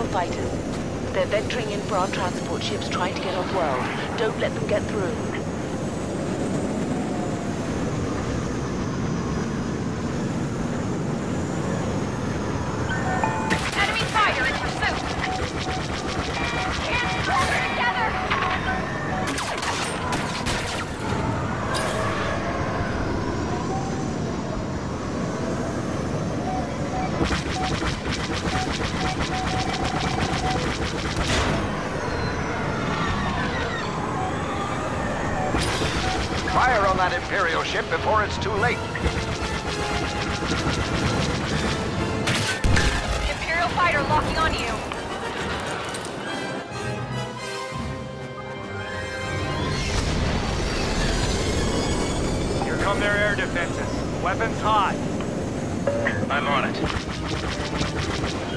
Imperial fighters. They're vectoring in for our transport ships trying to get off-world. Don't let them get through. Fire on that Imperial ship before it's too late. Imperial fighter locking on you. Here come their air defenses. Weapons hot. I'm on it.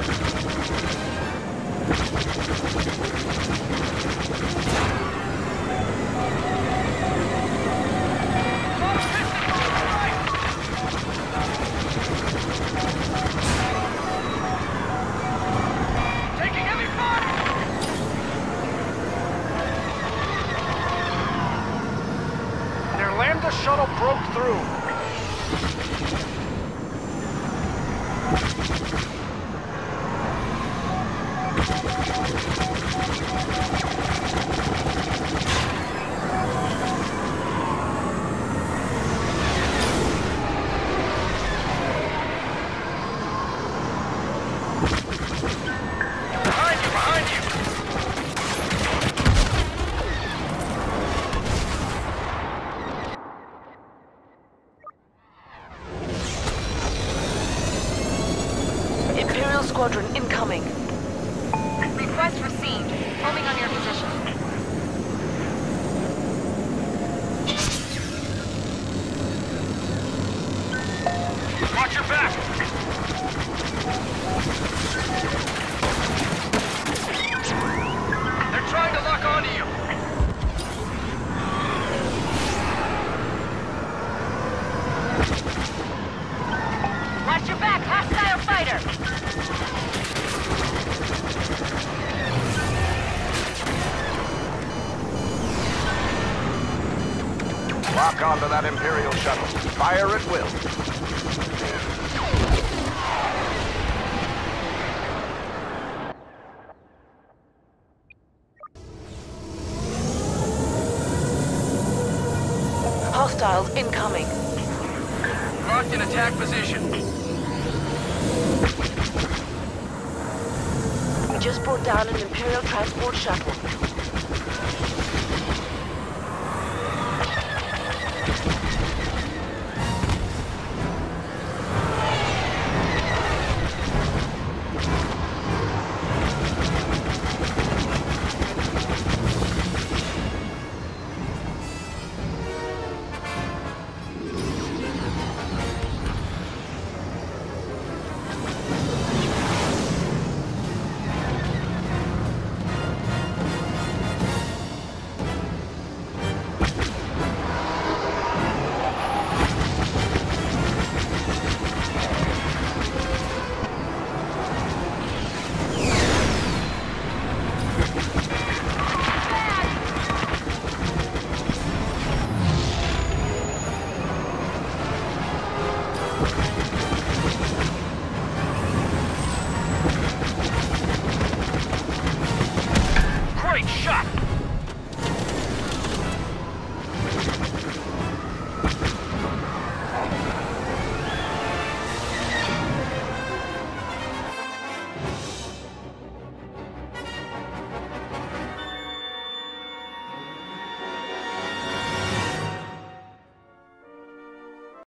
Lambda shuttle broke through. Imperial squadron incoming. Request received. Homing on your position. Lock onto that Imperial shuttle. Fire at will. Hostiles incoming. Locked in attack position. We just brought down an Imperial transport shuttle.